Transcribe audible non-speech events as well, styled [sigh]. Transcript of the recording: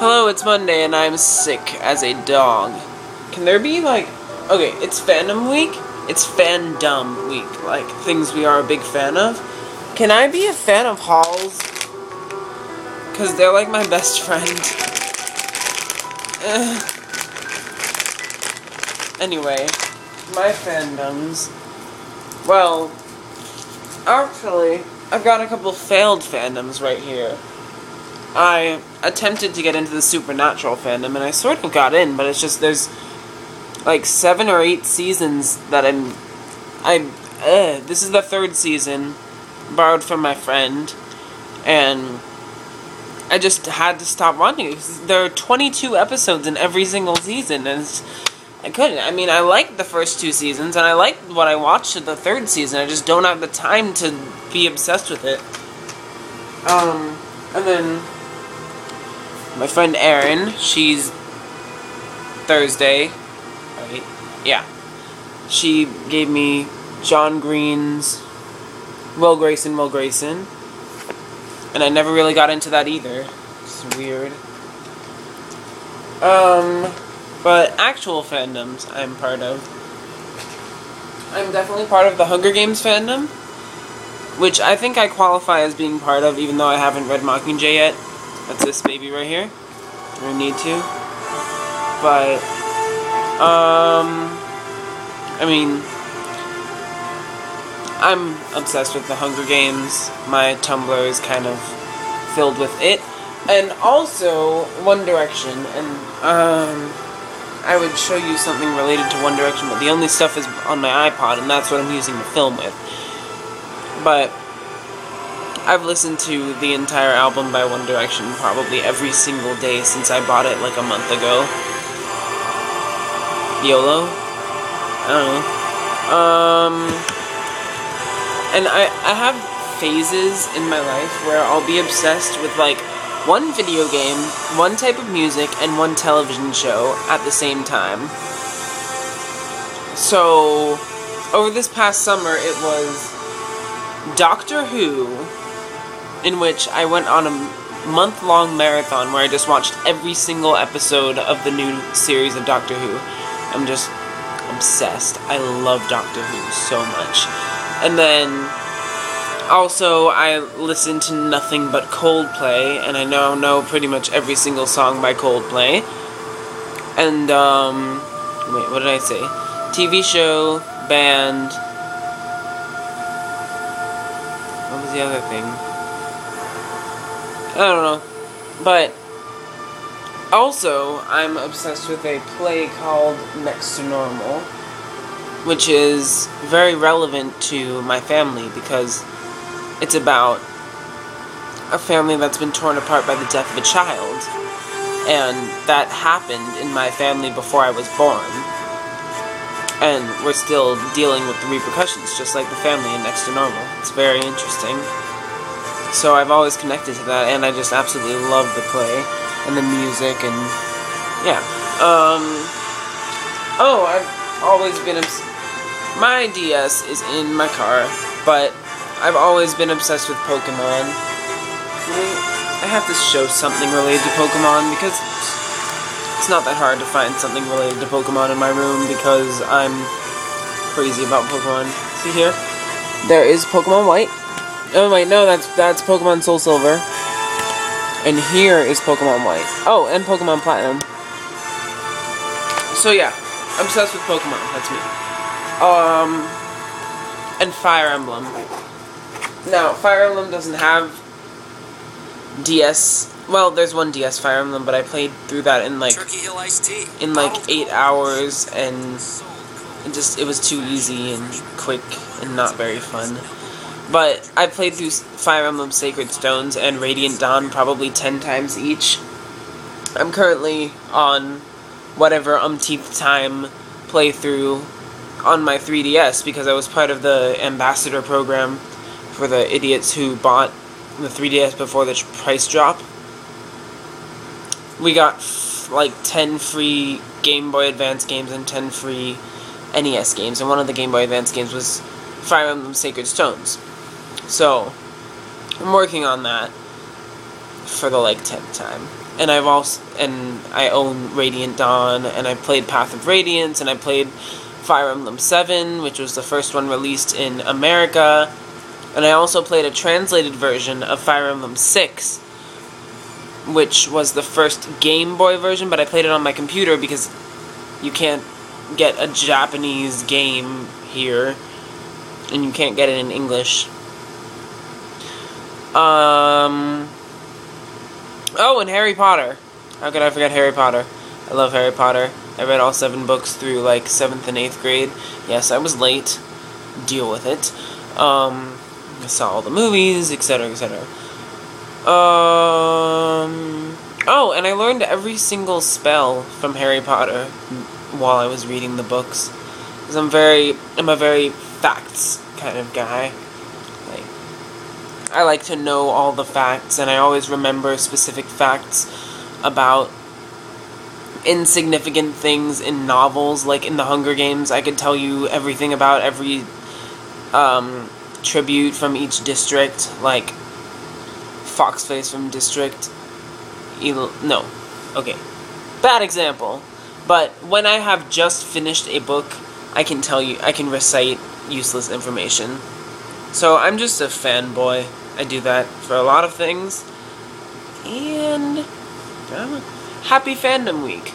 Hello, it's Monday and I'm sick as a dog. Can there be like okay, it's fandom week. It's fandom week, like things we are a big fan of. Can I be a fan of Halls? Cause they're like my best friend. [sighs] Anyway, my fandoms. Well, actually, I've got a couple failed fandoms right here. I attempted to get into the supernatural fandom and I sort of got in, but it's just there's like seven or eight seasons that I'm I uh, this is the third season borrowed from my friend and I just had to stop watching it. There are 22 episodes in every single season and I couldn't. I mean, I liked the first two seasons and I liked what I watched in the third season. I just don't have the time to be obsessed with it. Um, and then my friend Erin, she's Thursday, right? Yeah. She gave me John Green's Will Grayson, Will Grayson. And I never really got into that either. It's weird. Um, but actual fandoms I'm part of. I'm definitely part of the Hunger Games fandom, which I think I qualify as being part of, even though I haven't read Mockingjay yet. That's this baby right here. I need to. But, um, I mean, I'm obsessed with the Hunger Games. My Tumblr is kind of filled with it. And also One Direction. And, um, I would show you something related to One Direction, but the only stuff is on my iPod, and that's what I'm using the film with. But, I've listened to the entire album by One Direction probably every single day since I bought it like a month ago. YOLO? I don't know. Um, and I, I have phases in my life where I'll be obsessed with like one video game, one type of music, and one television show at the same time. So, over this past summer, it was Doctor Who, in which I went on a month long marathon where I just watched every single episode of the new series of Doctor Who. I'm just obsessed. I love Doctor Who so much. And then also I listen to nothing but Coldplay and I now know pretty much every single song by Coldplay. And um wait, what did I say? TV show, band. What was the other thing? I don't know. But also, I'm obsessed with a play called Next to Normal, which is very relevant to my family because it's about a family that's been torn apart by the death of a child. And that happened in my family before I was born. And we're still dealing with the repercussions, just like the family in Next to Normal. It's very interesting. So I've always connected to that, and I just absolutely love the play and the music, and yeah. Um. Oh, I've always been obs- my DS is in my car, but I've always been obsessed with Pokemon. I have to show something related to Pokemon because it's not that hard to find something related to Pokemon in my room because I'm crazy about Pokemon. See here? There is Pokemon White. Oh wait, no, that's that's Pokemon Soul Silver. And here is Pokemon White. Oh, and Pokemon Platinum. So yeah, I'm obsessed with Pokemon. That's me. Um, and Fire Emblem. Now, Fire Emblem doesn't have DS. Well, there's one DS Fire Emblem, but I played through that in like in like eight hours, and it just it was too easy and quick and not very fun. But I played through Fire Emblem Sacred Stones and Radiant Dawn probably ten times each. I'm currently on whatever umpteenth time playthrough on my 3DS because I was part of the ambassador program for the idiots who bought the 3DS before the price drop. We got f- like 10 free Game Boy Advance games and 10 free NES games, and one of the Game Boy Advance games was Fire Emblem Sacred Stones. So, I'm working on that. for the like tenth time. And I've also and I own Radiant Dawn, and I played Path of Radiance, and I played Fire Emblem Seven, which was the first one released in America, and I also played a translated version of Fire Emblem Six, which was the first Game Boy version, but I played it on my computer because you can't get a Japanese game here, and you can't get it in English. Um. Oh, and Harry Potter. How could I forget Harry Potter? I love Harry Potter. I read all seven books through like seventh and eighth grade. Yes, I was late. Deal with it. Um, I saw all the movies, etc., etc. Um. Oh, and I learned every single spell from Harry Potter while I was reading the books. Because I'm very, I'm a very facts kind of guy. I like to know all the facts, and I always remember specific facts about insignificant things in novels. Like in the Hunger Games, I could tell you everything about every um, tribute from each district. Like Foxface from District. El- no, okay, bad example. But when I have just finished a book, I can tell you, I can recite useless information. So I'm just a fanboy. I do that for a lot of things. And uh, happy fandom week.